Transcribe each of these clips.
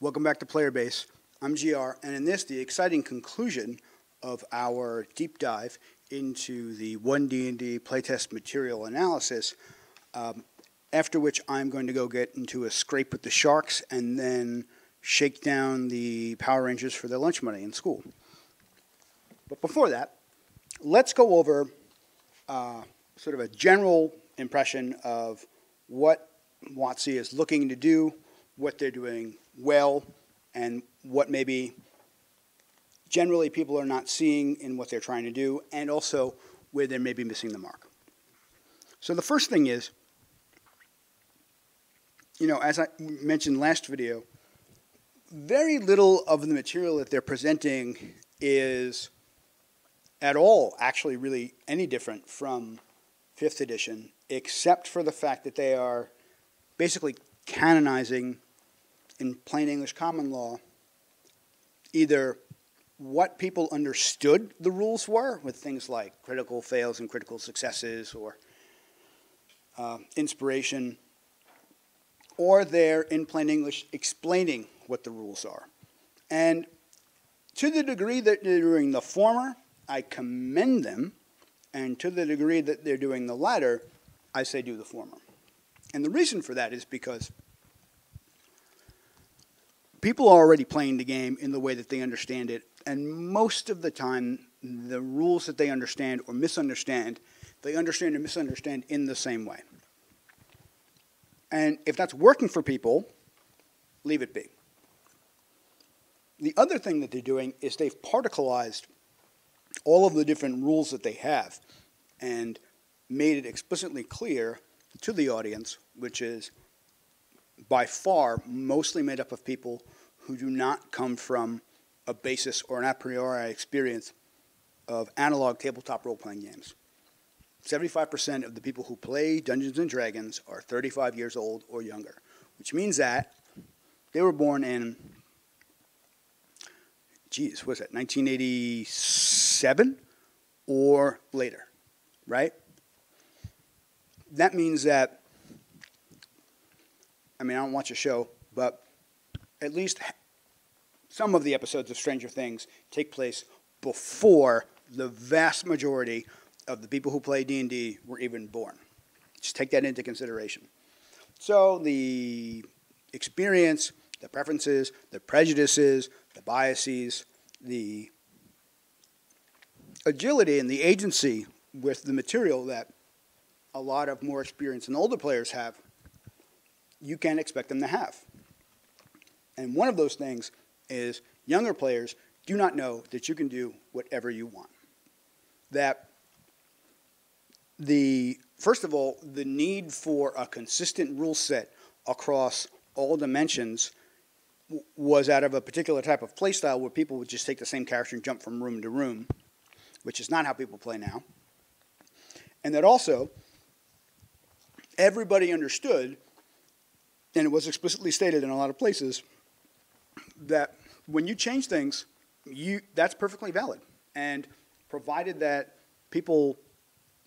Welcome back to Playerbase. I'm GR, and in this, the exciting conclusion of our deep dive into the one D&D playtest material analysis. Um, after which, I'm going to go get into a scrape with the Sharks and then shake down the Power Rangers for their lunch money in school. But before that, let's go over uh, sort of a general impression of what WotC is looking to do, what they're doing well, and what maybe generally people are not seeing in what they're trying to do, and also where they may be missing the mark. So the first thing is, you know, as I mentioned last video, very little of the material that they're presenting is at all actually really any different from fifth edition, except for the fact that they are basically canonizing in plain English common law either what people understood the rules were with things like critical fails and critical successes or uh, inspiration, or they're in plain English explaining what the rules are. And to the degree that they're doing the former, I commend them, and to the degree that they're doing the latter, I say do the former. And the reason for that is because people are already playing the game in the way that they understand it, and most of the time, the rules that they understand or misunderstand, they understand and misunderstand in the same way. And if that's working for people, leave it be. The other thing that they're doing is they've particleized all of the different rules that they have and made it explicitly clear to the audience, which is by far mostly made up of people who do not come from a basis or an a priori experience of analog tabletop role playing games. 75% of the people who play Dungeons and Dragons are 35 years old or younger, which means that they were born in, geez, was that, 1987 or later, right? That means that, I mean, I don't watch a show, but at least some of the episodes of Stranger Things take place before the vast majority of the people who play D&D were even born. Just take that into consideration. So the experience, the preferences, the prejudices, the biases, the agility and the agency with the material that a lot of more experienced and older players have, you can expect them to have. And one of those things is younger players do not know that you can do whatever you want. That the first of all, the need for a consistent rule set across all dimensions was out of a particular type of play style where people would just take the same character and jump from room to room, which is not how people play now. And that also everybody understood, and it was explicitly stated in a lot of places, that when you change things, you that's perfectly valid. And provided that people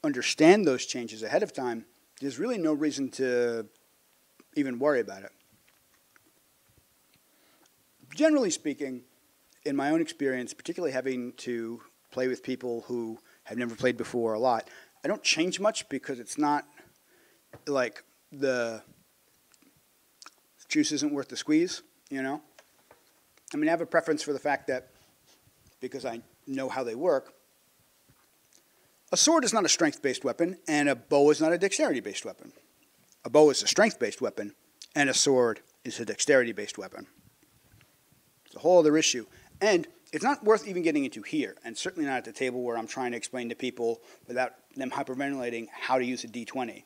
understand those changes ahead of time, there's really no reason to even worry about it. Generally speaking, in my own experience, particularly having to play with people who have never played before a lot, I don't change much because it's not like the juice isn't worth the squeeze, you know? I mean, I have a preference for the fact that, because I know how they work, a sword is not a strength based weapon, and a bow is not a dexterity based weapon. A bow is a strength based weapon, and a sword is a dexterity based weapon. It's a whole other issue. And it's not worth even getting into here, and certainly not at the table where I'm trying to explain to people without them hyperventilating how to use a d20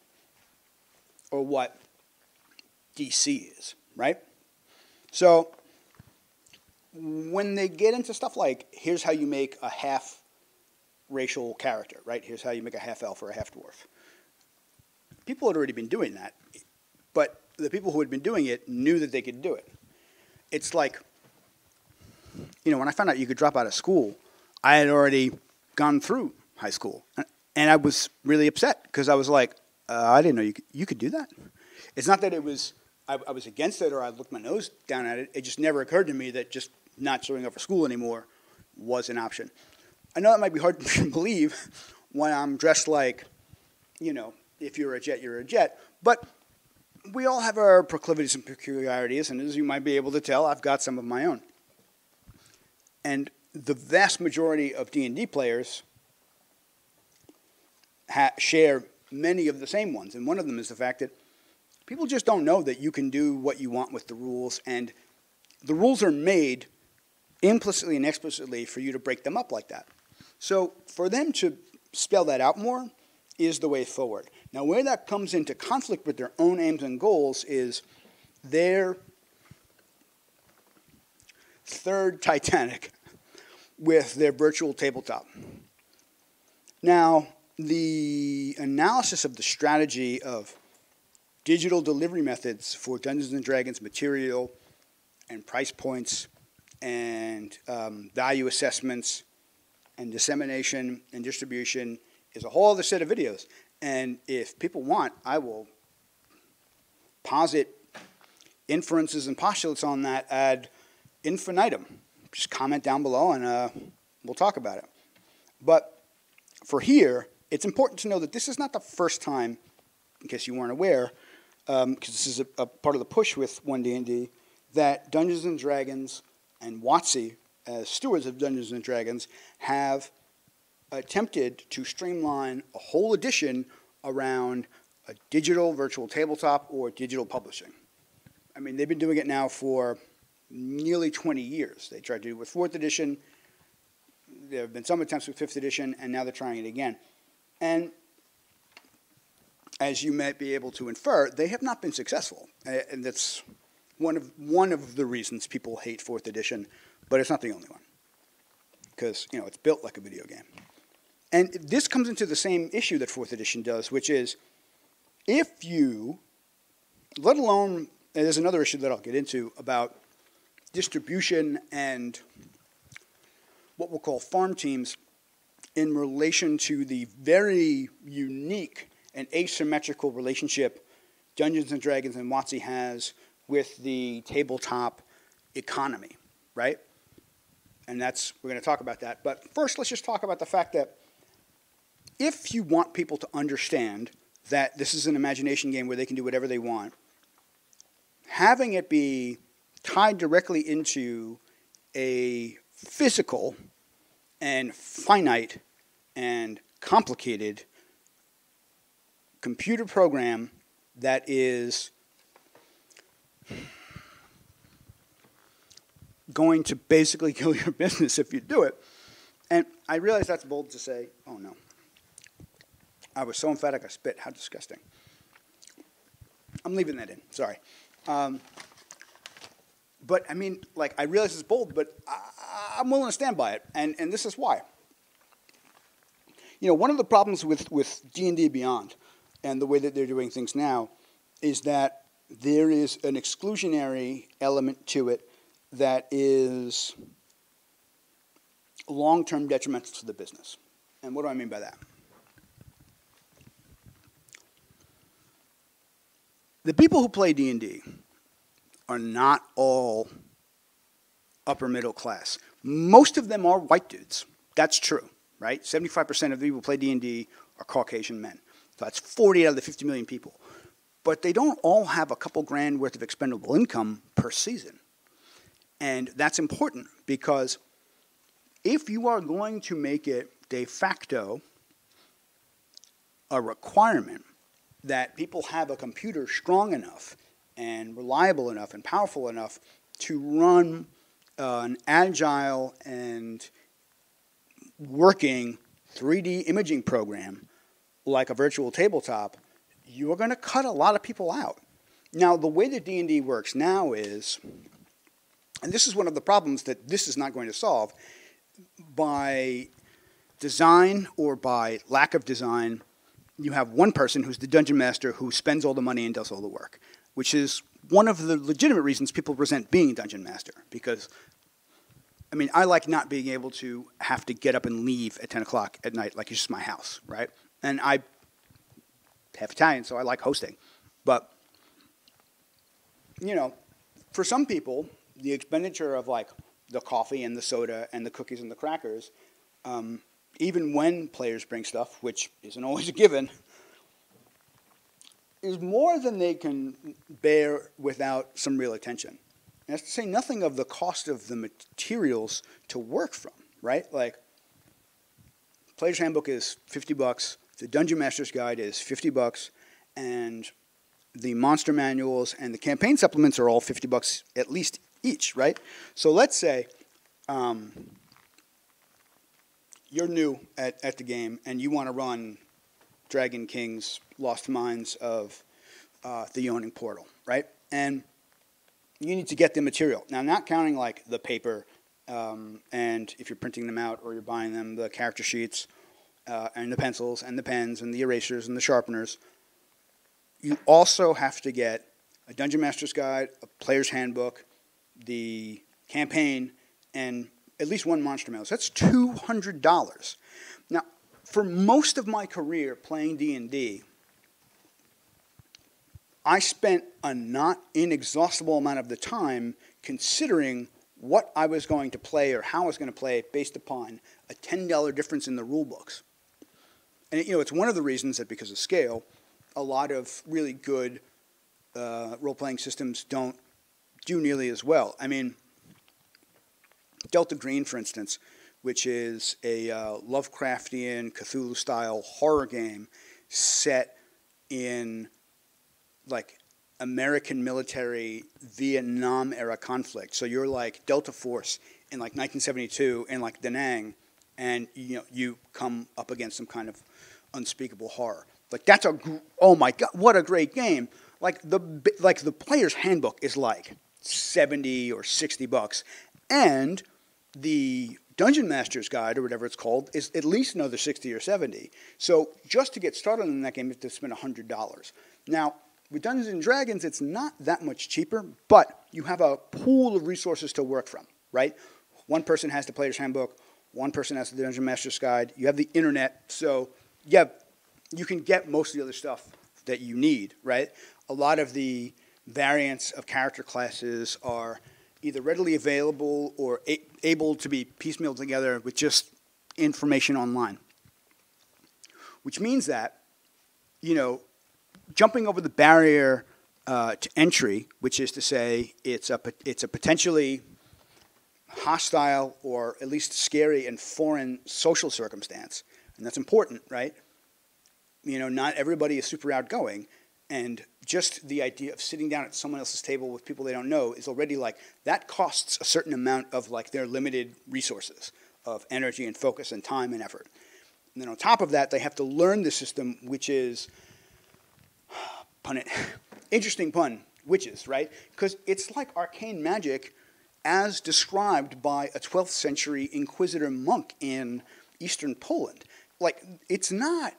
or what DC is, right? So when they get into stuff like here's how you make a half racial character, right? Here's how you make a half elf or a half dwarf. People had already been doing that, but the people who had been doing it knew that they could do it. It's like, you know, when I found out you could drop out of school, I had already gone through high school, and I was really upset because I was like, uh, I didn't know you could, you could do that. It's not that it was I, I was against it or I looked my nose down at it. It just never occurred to me that just not showing up for school anymore was an option. I know that might be hard to believe when I'm dressed like, you know, if you're a jet, you're a jet. But we all have our proclivities and peculiarities, and as you might be able to tell, I've got some of my own. And the vast majority of D&D players share many of the same ones, and one of them is the fact that people just don't know that you can do what you want with the rules, and the rules are made implicitly and explicitly for you to break them up like that. So for them to spell that out more is the way forward. Now, where that comes into conflict with their own aims and goals is their third Titanic with their virtual tabletop. Now, the analysis of the strategy of digital delivery methods for Dungeons and Dragons material and price points and um, value assessments and dissemination and distribution is a whole other set of videos. And if people want, I will posit inferences and postulates on that ad infinitum. Just comment down below and uh, we'll talk about it. But for here, it's important to know that this is not the first time, in case you weren't aware, because um, this is a, a, part of the push with 1D&D, that Dungeons & Dragons and WotC, as stewards of Dungeons & Dragons, have attempted to streamline a whole edition around a digital virtual tabletop or digital publishing. I mean, they've been doing it now for nearly 20 years. They tried to do it with fourth edition. There have been some attempts with fifth edition, and now they're trying it again. And as you might be able to infer, they have not been successful. And that's one of, one of the reasons people hate fourth edition, but it's not the only one. Because, you know, it's built like a video game. And this comes into the same issue that fourth edition does, which is if you, let alone, there's another issue that I'll get into about distribution and what we'll call farm teams in relation to the very unique and asymmetrical relationship Dungeons and Dragons and WotC has with the tabletop economy, right? And that's, we're going to talk about that. But first, let's just talk about the fact that if you want people to understand that this is an imagination game where they can do whatever they want, having it be tied directly into a physical and finite and complicated computer program that is going to basically kill your business if you do it. And I realize that's bold to say, oh no. I was so emphatic I spit. How disgusting. I'm leaving that in. Sorry. Um, but I mean, like, I realize it's bold, but I, am willing to stand by it, and, and this is why. You know, one of the problems with, with D&D Beyond and the way that they're doing things now is that there is an exclusionary element to it that is long-term detrimental to the business. And what do I mean by that? The people who play D&D are not all upper middle class. Most of them are white dudes. That's true, right? 75% of the people who play D&D are Caucasian men. So that's 40 out of the 50 million people. But they don't all have a couple grand worth of expendable income per season. And that's important because if you are going to make it de facto a requirement that people have a computer strong enough and reliable enough and powerful enough to run uh, an agile and working 3D imaging program like a virtual tabletop, you are going to cut a lot of people out. Now, the way that D&D works now is, and this is one of the problems that this is not going to solve, by design or by lack of design, you have one person who's the dungeon master who spends all the money and does all the work, which is one of the legitimate reasons people resent being dungeon master. Because, I mean, I like not being able to have to get up and leave at 10 o'clock at night like it's just my house, right? And I have Italian, so I like hosting. But you know, for some people, the expenditure of like the coffee and the soda and the cookies and the crackers, um, even when players bring stuff, which isn't always a given, is more than they can bear without some real attention. And that's to say nothing of the cost of the materials to work from, right? Like, Player's Handbook is 50 bucks, the Dungeon Master's Guide is 50 bucks, and the monster manuals and the campaign supplements are all 50 bucks at least each, right? So let's say um, you're new at, at the game and you want to run Dragon King's Lost Mines of uh, the Yawning Portal, right? And you need to get the material. Now, not counting like the paper um, and if you're printing them out or you're buying them, the character sheets uh, and the pencils and the pens and the erasers and the sharpeners. You also have to get a Dungeon Master's Guide, a Player's Handbook, the campaign, and at least one Monster Manual. So that's $200. Now, for most of my career playing D&D, I spent a not inexhaustible amount of the time considering what I was going to play or how I was going to play based upon a $10 difference in the rule books. And you know, it's one of the reasons that because of scale, a lot of really good uh, role-playing systems don't do nearly as well. I mean, Delta Green, for instance, which is a uh, Lovecraftian Cthulhu-style horror game set in like American military Vietnam era conflict. So you're like Delta Force in like 1972 in like Da Nang, and you know you come up against some kind of unspeakable horror. Like that's a oh my god, what a great game! Like the like the player's handbook is like 70 or 60 bucks, and the Dungeon Master's Guide or whatever it's called is at least another 60 or 70. So just to get started in that game, you have to spend $100. Now, with Dungeons and Dragons, it's not that much cheaper, but you have a pool of resources to work from, right? One person has the Player's Handbook, one person has the Dungeon Master's Guide, you have the internet, so yeah, you can get most of the other stuff that you need, right? A lot of the variants of character classes are either readily available or able to be piecemealed together with just information online. Which means that, you know, jumping over the barrier uh, to entry, which is to say it's a, it's a potentially hostile or at least scary and foreign social circumstance, and that's important, right? You know, not everybody is super outgoing, and just the idea of sitting down at someone else's table with people they don't know is already like that costs a certain amount of like their limited resources of energy and focus and time and effort. And then on top of that, they have to learn the system, which is pun it, interesting pun, witches, right? Because it's like arcane magic as described by a 12th century inquisitor monk in eastern Poland. Like, it's not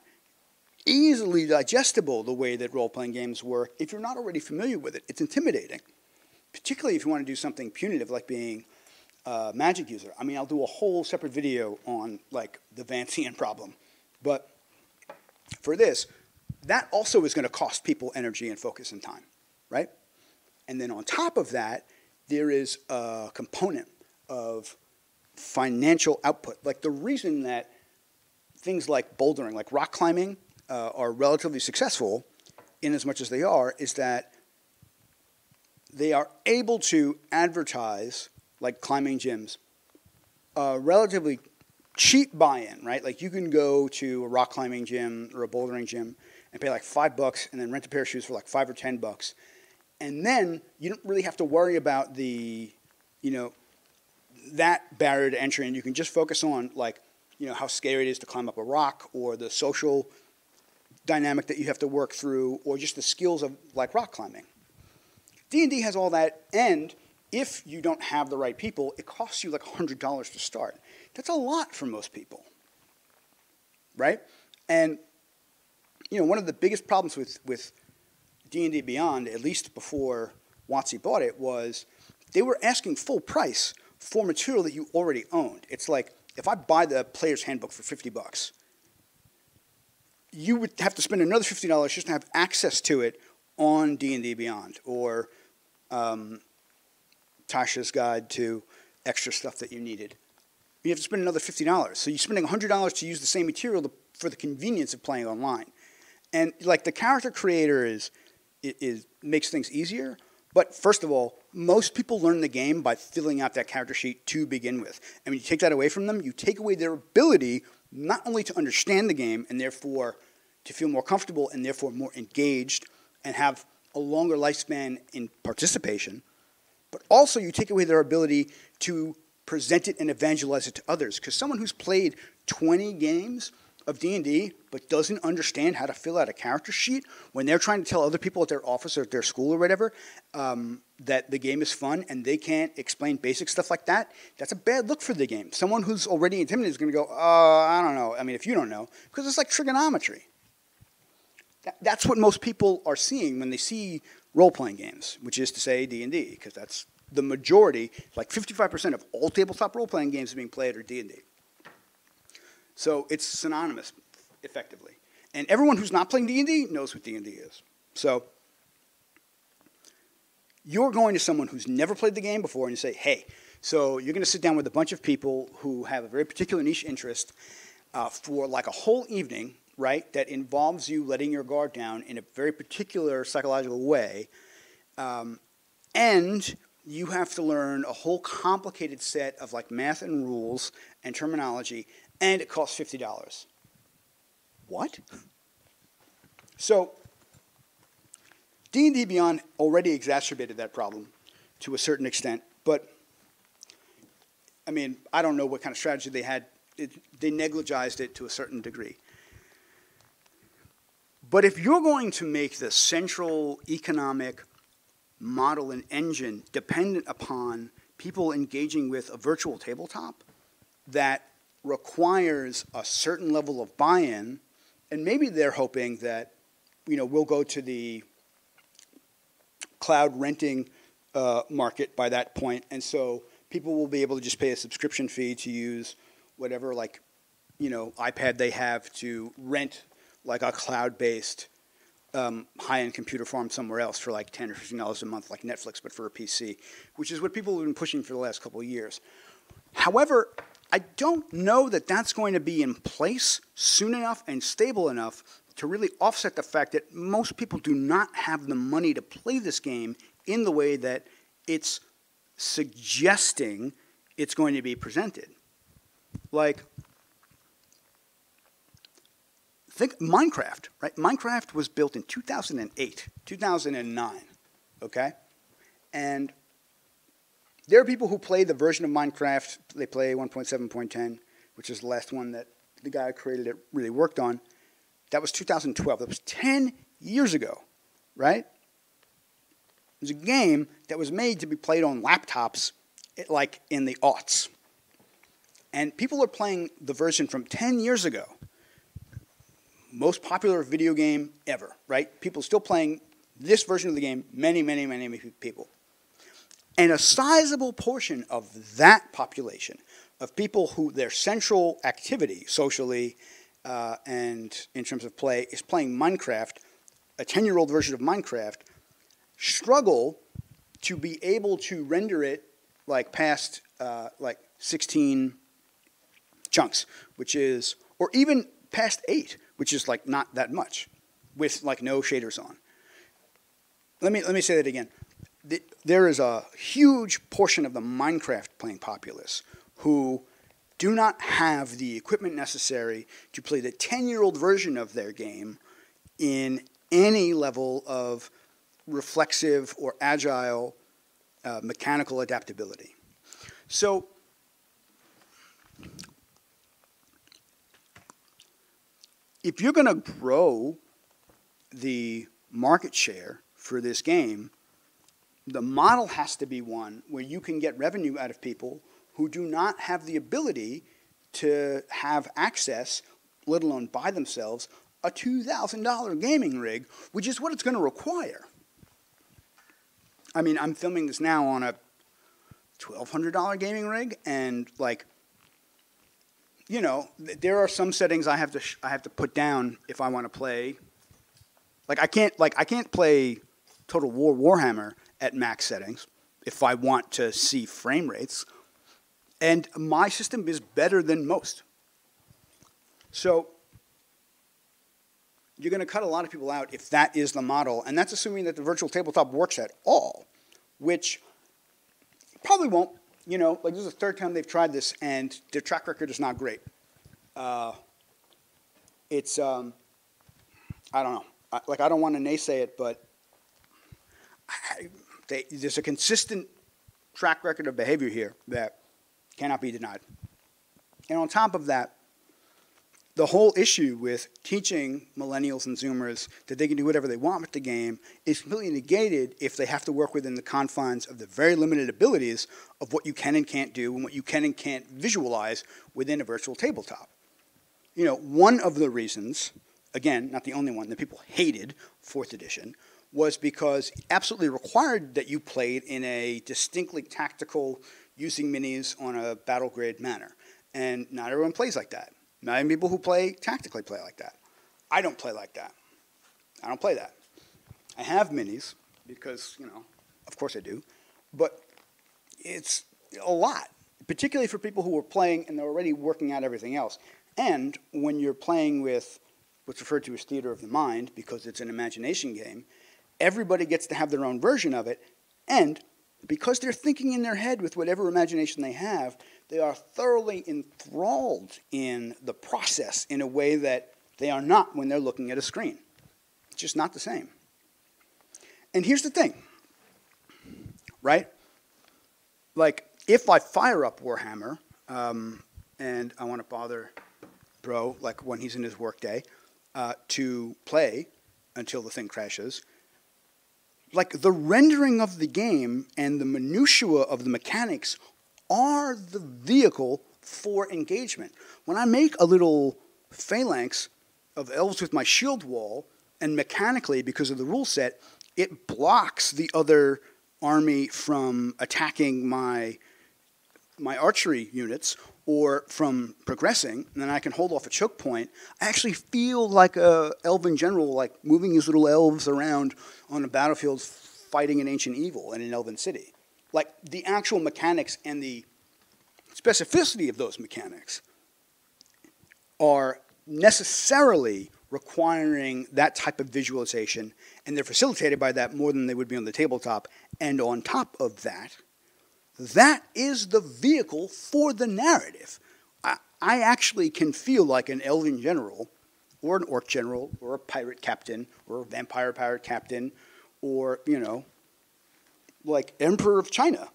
easily digestible the way that role playing games work if you're not already familiar with it. It's intimidating, particularly if you want to do something punitive like being a magic user. I mean, I'll do a whole separate video on like the Vancian problem, but for this, that also is going to cost people energy and focus and time, right? And then on top of that, there is a component of financial output. Like the reason that things like bouldering, like rock climbing, uh, are relatively successful in as much as they are is that they are able to advertise, like climbing gyms, a relatively cheap buy-in, right? Like you can go to a rock climbing gym or a bouldering gym and pay like five bucks and then rent a pair of shoes for like five or ten bucks. And then you don't really have to worry about the, you know, that barrier to entry and you can just focus on like, you know, how scary it is to climb up a rock or the social dynamic that you have to work through or just the skills of like rock climbing. D&D has all that and if you don't have the right people, it costs you like $100 to start. That's a lot for most people. Right? And you know, one of the biggest problems with with D&D Beyond, at least before WotC bought it, was they were asking full price for material that you already owned. It's like if I buy the player's handbook for 50 bucks, you would have to spend another $50 just to have access to it on D&D Beyond or um, Tasha's guide to extra stuff that you needed. You have to spend another fifty dollars. So you're spending hundred dollars to use the same material to, for the convenience of playing online. And like the character creator is, is makes things easier. But first of all, most people learn the game by filling out that character sheet to begin with. And when you take that away from them, you take away their ability not only to understand the game and therefore to feel more comfortable and therefore more engaged and have a longer lifespan in participation, but also you take away their ability to present it and evangelize it to others. Because someone who's played 20 games of D&D but doesn't understand how to fill out a character sheet when they're trying to tell other people at their office or at their school or whatever um, that the game is fun and they can't explain basic stuff like that, that's a bad look for the game. Someone who's already intimidated is going to go, uh, I don't know. I mean, if you don't know, because it's like trigonometry. That, that's what most people are seeing when they see role-playing games, which is to say D&D, because that's the majority, like 55% of all tabletop role-playing games being played are D&D. So it's synonymous, effectively. And everyone who's not playing D&D knows what D&D is. So you're going to someone who's never played the game before and you say, hey, so you're going to sit down with a bunch of people who have a very particular niche interest uh, for like a whole evening, right, that involves you letting your guard down in a very particular psychological way. Um, and you have to learn a whole complicated set of like math and rules and terminology and it costs $50. What? So D&D Beyond already exacerbated that problem to a certain extent, but I mean, I don't know what kind of strategy they had. It, they negligized it to a certain degree. But if you're going to make the central economic model and engine dependent upon people engaging with a virtual tabletop that requires a certain level of buy-in, and maybe they're hoping that you know we'll go to the cloud renting uh, market by that point, and so people will be able to just pay a subscription fee to use whatever like you know iPad they have to rent like a cloud-based um, high-end computer farm somewhere else for like ten or fifteen dollars a month, like Netflix, but for a PC, which is what people have been pushing for the last couple of years. However, I don't know that that's going to be in place soon enough and stable enough to really offset the fact that most people do not have the money to play this game in the way that it's suggesting it's going to be presented. Like, think Minecraft, right? Minecraft was built in 2008, 2009, okay? And there are people who play the version of Minecraft, they play 1.7.10, which is the last one that the guy who created it really worked on. That was 2012. That was 10 years ago, right? It was a game that was made to be played on laptops like in the aughts. And people are playing the version from 10 years ago. Most popular video game ever, right? People still playing this version of the game, many, many, many, many people. And a sizable portion of that population, of people who their central activity socially uh, and in terms of play is playing Minecraft, a 10 year old version of Minecraft, struggle to be able to render it like past uh, like 16 chunks, which is, or even past 8, which is like not that much with like no shaders on. Let me, let me say that again there is a huge portion of the Minecraft playing populace who do not have the equipment necessary to play the 10 year old version of their game in any level of reflexive or agile uh, mechanical adaptability. So, if you're going to grow the market share for this game, the model has to be one where you can get revenue out of people who do not have the ability to have access, let alone buy themselves, a $2,000 gaming rig, which is what it's going to require. I mean, I'm filming this now on a $1,200 gaming rig, and like, you know, there are some settings I have to I have to put down if I want to play. Like, I can't like I can't play Total War Warhammer at max settings if I want to see frame rates. And my system is better than most. So you're going to cut a lot of people out if that is the model, and that's assuming that the virtual tabletop works at all, which probably won't. You know, like this is the third time they've tried this, and their track record is not great. Uh, it's, um, I don't know. I, like, I don't want to naysay it, but they, there's a consistent track record of behavior here that cannot be denied. And on top of that, the whole issue with teaching millennials and zoomers that they can do whatever they want with the game is completely negated if they have to work within the confines of the very limited abilities of what you can and can't do and what you can and can't visualize within a virtual tabletop. You know, one of the reasons, again, not the only one, that people hated fourth edition was because absolutely required that you played in a distinctly tactical, using minis on a battle grid manner. And not everyone plays like that. Not even people who play tactically play like that. I don't play like that. I don't play that. I have minis because, you know, of course I do, but it's a lot, particularly for people who are playing and they're already working out everything else. And when you're playing with what's referred to as theater of the mind, because it's an imagination game, everybody gets to have their own version of it, and because they're thinking in their head with whatever imagination they have, they are thoroughly enthralled in the process in a way that they are not when they're looking at a screen. It's just not the same. And here's the thing, right? Like, if I fire up Warhammer um, and I want to bother Bro, like when he's in his workday, uh, to play until the thing crashes, like the rendering of the game and the minutiae of the mechanics are the vehicle for engagement. When I make a little phalanx of elves with my shield wall, and mechanically, because of the rule set, it blocks the other army from attacking my my archery units or from progressing, and then I can hold off a choke point. I actually feel like a elven general, like moving his little elves around on a battlefield, fighting an ancient evil in an elven city. Like the actual mechanics and the specificity of those mechanics are necessarily requiring that type of visualization, and they're facilitated by that more than they would be on the tabletop. And on top of that, that is the vehicle for the narrative. I, I actually can feel like an elven general, or an orc general, or a pirate captain, or a vampire pirate captain, or, you know, like Emperor of China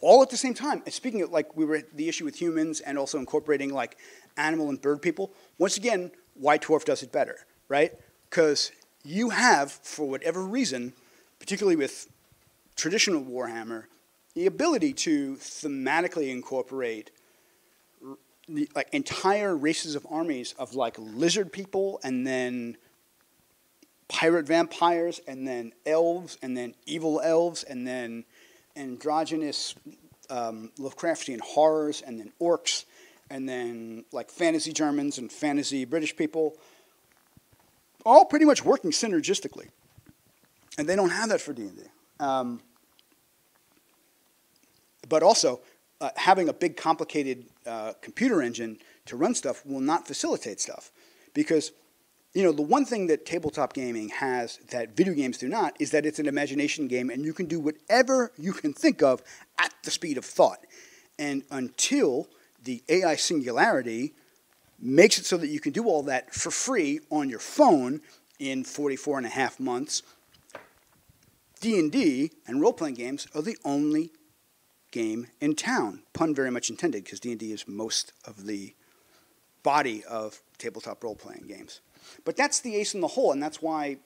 all at the same time. And speaking of like we were the issue with humans and also incorporating like animal and bird people. Once again, White Dwarf does it better, right? Because you have, for whatever reason, particularly with traditional Warhammer, the ability to thematically incorporate like entire races of armies of like lizard people and then pirate vampires and then elves and then evil elves and then androgynous um, Lovecraftian horrors, and then orcs, and then like fantasy Germans and fantasy British people, all pretty much working synergistically. And they don't have that for D&D. Um, but also, uh, having a big complicated uh, computer engine to run stuff will not facilitate stuff because you know, the one thing that tabletop gaming has that video games do not is that it's an imagination game and you can do whatever you can think of at the speed of thought. And until the AI singularity makes it so that you can do all that for free on your phone in 44 and a half months, D&D and role-playing games are the only game in town. Pun very much intended because D&D is most of the body of tabletop role-playing games. But that's the ace in the hole, and that's why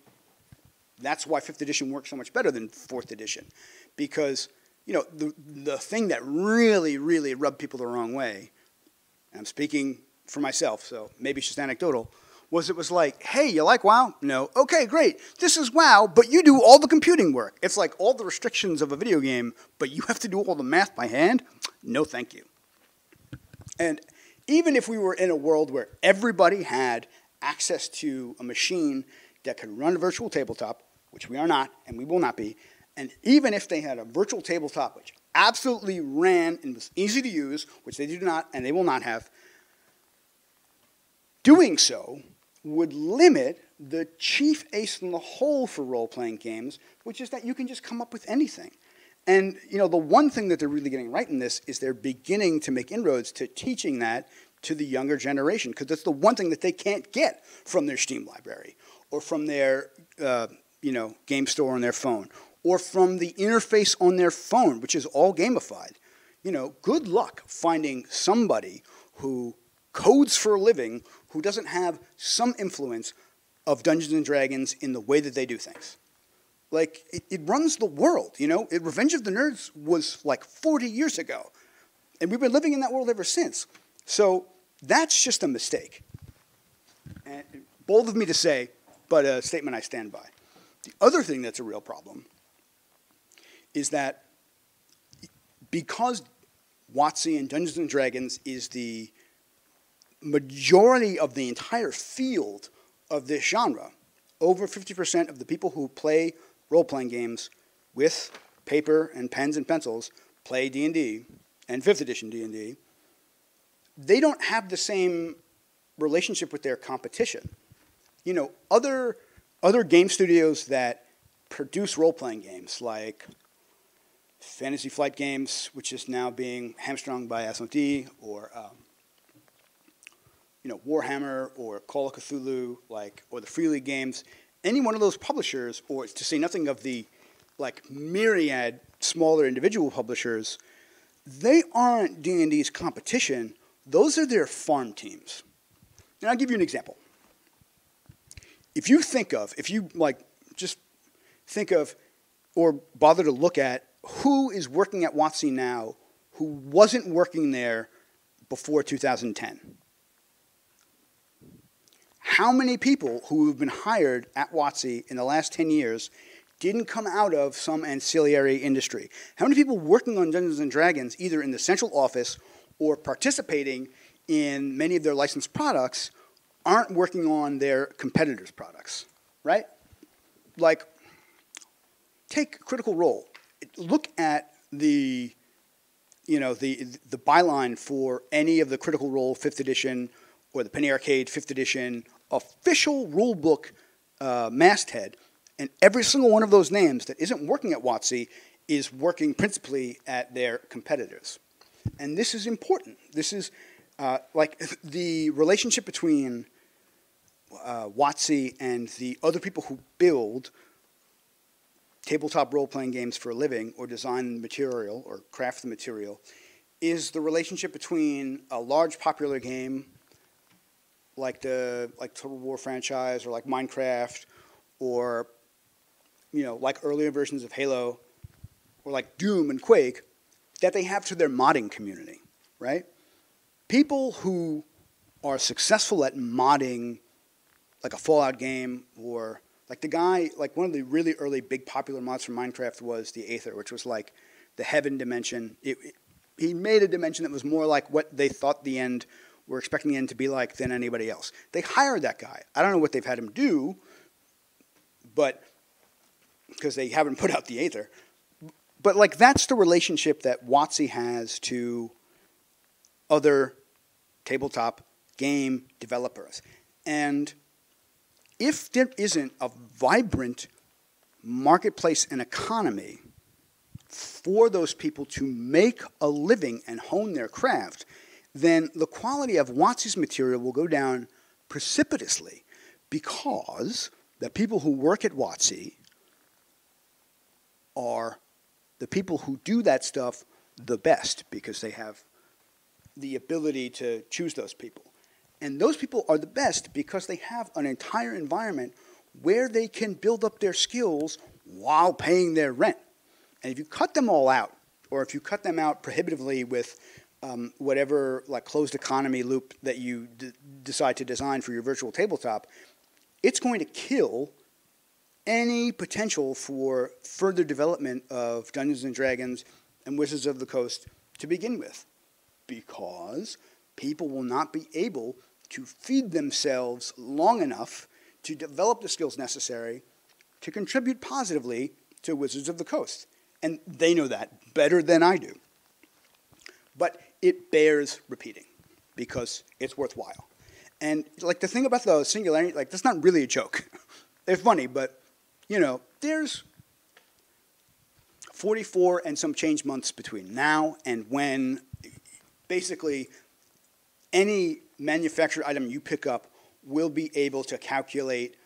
that's why fifth edition works so much better than fourth edition, because you know the the thing that really really rubbed people the wrong way, and I'm speaking for myself, so maybe it's just anecdotal. Was it was like, hey, you like WoW? No. Okay, great. This is WoW, but you do all the computing work. It's like all the restrictions of a video game, but you have to do all the math by hand. No, thank you. And even if we were in a world where everybody had access to a machine that could run a virtual tabletop, which we are not and we will not be, And even if they had a virtual tabletop, which absolutely ran and was easy to use, which they do not and they will not have, doing so would limit the chief ace in the hole for role-playing games, which is that you can just come up with anything. And you know, the one thing that they're really getting right in this is they're beginning to make inroads to teaching that to the younger generation, because that's the one thing that they can't get from their Steam library or from their uh, you know game store on their phone or from the interface on their phone, which is all gamified. You know, good luck finding somebody who codes for a living who doesn't have some influence of Dungeons and Dragons in the way that they do things. Like, it, it runs the world, you know? It, Revenge of the Nerds was like 40 years ago. And we've been living in that world ever since. So that's just a mistake. And bold of me to say, but a statement I stand by. The other thing that's a real problem is that because WotC and Dungeons and Dragons is the majority of the entire field of this genre, over 50% of the people who play role-playing games with paper and pens and pencils play D&D and 5th edition D&D, they don't have the same relationship with their competition. You know, other, other game studios that produce role-playing games like Fantasy Flight Games, which is now being hamstrung by Asmodee, or um, you know Warhammer or Call of Cthulhu, like or the Free League games, any one of those publishers, or to say nothing of the like myriad smaller individual publishers, they aren't D&D's competition. Those are their farm teams. And I'll give you an example. If you think of, if you like, just think of, or bother to look at who is working at WotC now who wasn't working there before 2010 how many people who have been hired at WotC in the last 10 years didn't come out of some ancillary industry? How many people working on Dungeons and Dragons, either in the central office or participating in many of their licensed products, aren't working on their competitors' products, right? Like, take Critical Role. Look at the, you know, the the byline for any of the Critical Role fifth edition or the Penny Arcade fifth edition official rulebook uh, masthead, and every single one of those names that isn't working at WotC is working principally at their competitors. And this is important. This is uh, like the relationship between uh, WotC and the other people who build tabletop role-playing games for a living or design the material or craft the material is the relationship between a large popular game like the like Total War franchise or like Minecraft or you know like earlier versions of Halo or like Doom and Quake that they have to their modding community, right? People who are successful at modding like a Fallout game or like the guy like one of the really early big popular mods for Minecraft was the Aether, which was like the heaven dimension. It, it, he made a dimension that was more like what they thought the end we're expecting him to be like than anybody else. They hired that guy. I don't know what they've had him do, but because they haven't put out the Aether. But like that's the relationship that WotC has to other tabletop game developers. And if there isn't a vibrant marketplace and economy for those people to make a living and hone their craft, then the quality of WotC's material will go down precipitously because the people who work at WotC are the people who do that stuff the best because they have the ability to choose those people. And those people are the best because they have an entire environment where they can build up their skills while paying their rent. And if you cut them all out, or if you cut them out prohibitively with um, whatever like closed economy loop that you decide to design for your virtual tabletop, it's going to kill any potential for further development of Dungeons and Dragons and Wizards of the Coast to begin with, because people will not be able to feed themselves long enough to develop the skills necessary to contribute positively to Wizards of the Coast. And they know that better than I do. But it bears repeating because it's worthwhile. And like the thing about the singularity, like that's not really a joke. They're funny, but you know, there's 44 and some change months between now and when basically any manufactured item you pick up will be able to calculate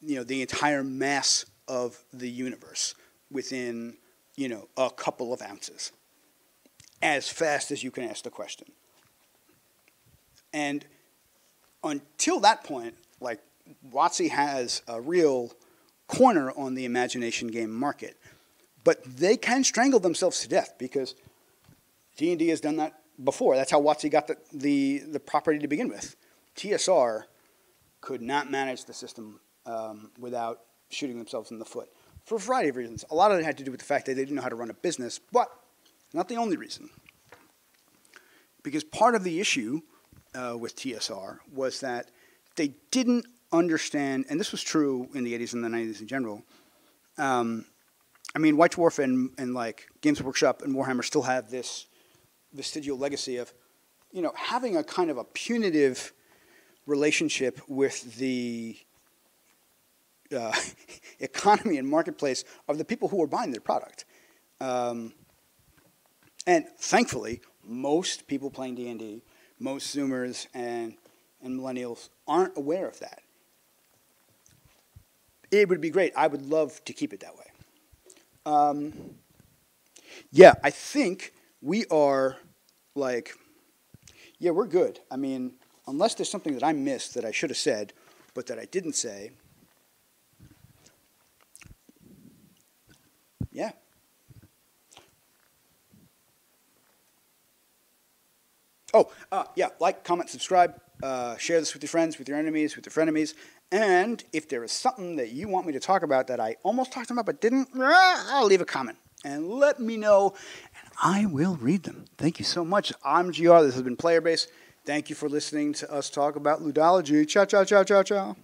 you know the entire mass of the universe within you know a couple of ounces as fast as you can ask the question and until that point like WotC has a real corner on the imagination game market but they can strangle themselves to death because D&D has done that before. That's how WotC got the, the, the property to begin with. TSR could not manage the system um, without shooting themselves in the foot for a variety of reasons. A lot of it had to do with the fact that they didn't know how to run a business, but not the only reason. Because part of the issue uh, with TSR was that they didn't understand, and this was true in the 80s and the 90s in general. Um, I mean, White Dwarf and, and like Games Workshop and Warhammer still have this vestigial legacy of, you know, having a kind of a punitive relationship with the uh, economy and marketplace of the people who are buying their product. Um, and thankfully, most people playing D&D, most Zoomers and, and millennials aren't aware of that. It would be great. I would love to keep it that way. Um, yeah, I think we are like, yeah, we're good. I mean, unless there's something that I missed that I should have said, but that I didn't say. Yeah. Oh, uh, yeah, like, comment, subscribe, uh, share this with your friends, with your enemies, with your frenemies. And if there is something that you want me to talk about that I almost talked about but didn't, I'll leave a comment and let me know, and I will read them. Thank you so much. I'm GR. This has been Playerbase. Thank you for listening to us talk about ludology. Ciao, ciao, ciao, ciao, ciao.